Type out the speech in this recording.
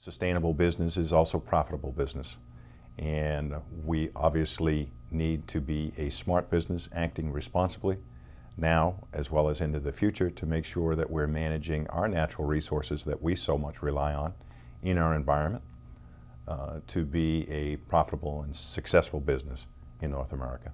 Sustainable business is also profitable business. And we obviously need to be a smart business acting responsibly now as well as into the future to make sure that we're managing our natural resources that we so much rely on in our environment uh, to be a profitable and successful business in North America.